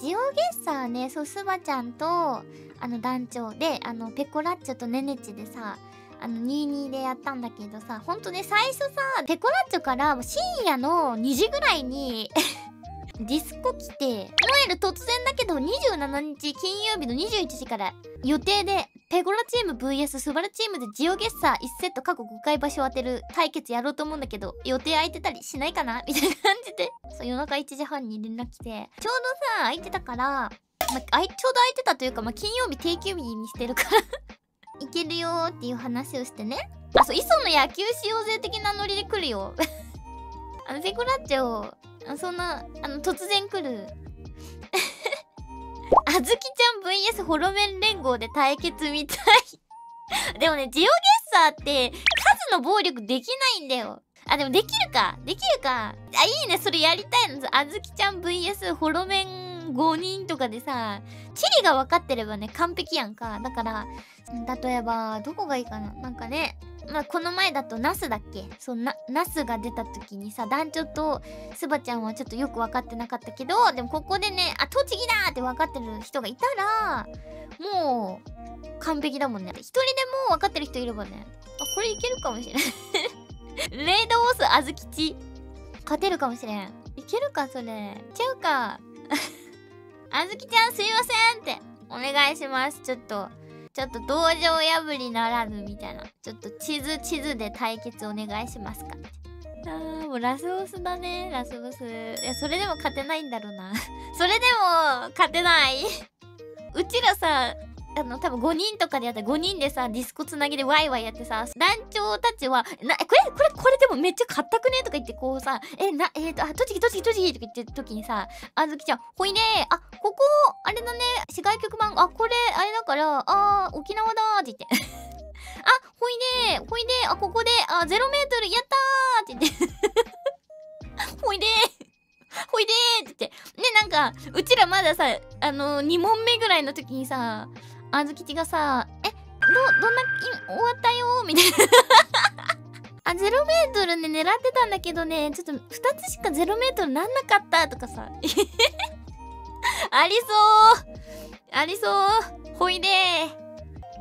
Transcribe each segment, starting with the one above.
ジオゲッサーねそうスバちゃんとあの団長であのペコラッチョとネネチでさあの22でやったんだけどさほんとね最初さペコラッチョから深夜の2時ぐらいにディスコ来て、ノエル突然だけど27日金曜日の21時から予定でペゴラチーム VS スバルチームでジオゲッサー1セット過去5回場所当てる対決やろうと思うんだけど予定空いてたりしないかな？みたいな感じで。そう夜中1時半に連絡来て。ちょうどさ空いてたからまあ、ちょうど空いてたというか、まあ、金曜日定休日にしてるから。いけるよーっていう話をしてね。あそう磯の野球しようぜ的なノリで来るよ。あのペコラッチョそんなあの突然来る。あずきちゃん VS ホロメン連合で対決みたい。でもねジオゲッサーって数の暴力できないんだよ。あでもできるか。できるか。あいいね。それやりたいの。あずきちゃん VS ホロメン5人とかでさ地理が分かってればね完璧やんか。だから例えばどこがいいかな。なんかねまあ、この前だとナスだっけ？そうな、ナスが出た時にさ、団長とスバちゃんはちょっとよく分かってなかったけど、でもここでね、あ、栃木だって分かってる人がいたら、もう、完璧だもんね。一人でも分かってる人いればね、あ、これいけるかもしれん。レイドオースあずきち。勝てるかもしれん。いけるか、それ。ちゃうか。あずきちゃんすいませんって。お願いします。ちょっと。ちょっと道場破りならぬみたいな。ちょっと地図地図で対決お願いしますかあーもうラスボスだね、ラスボス。いや、それでも勝てないんだろうな。それでも勝てない うちらさ、あの、多分5人とかでやったら5人でさ、ディスコつなぎでワイワイやってさ、団長たちは、な、これ、これ、これでもめっちゃ硬くねとか言ってこうさ、え、な、えっ、ー、と、あ、栃木、栃木、栃木とか言ってる時にさ、あずきちゃん、ほいであ、ここ、あれだね、市外局番、あ、これ、あれだから、あー、沖縄だって言って。あ、ほいでほいであ、ここで、あ、0メートル、やったーって言って。ほいでほいでって言って。ね、なんか、うちらまださ、あのー、2問目ぐらいの時にさ、あずきちがさ、え、ど、どんな、終わったよみたいな あ、0メートルね、狙ってたんだけどね、ちょっと2つしか0メートルなんなかったとかさ。ありそうありそうほいで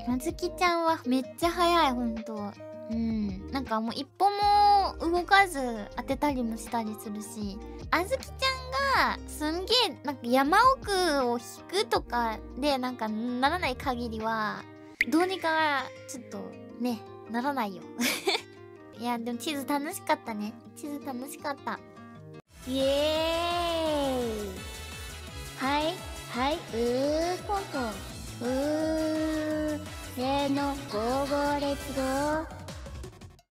あずきちゃんはめっちゃ速い、ほんと。うん。なんかもう一歩も動かず当てたりもしたりするし、あずきちゃんがすんげえなんか山奥を引くとかでなんかならない限りはどうにかちょっとねならないよ。いやでも地図楽しかったね。地図楽しかった。イエーイ。はい。はい。うーポンポン。うーせーのゴーゴーレッツゴー。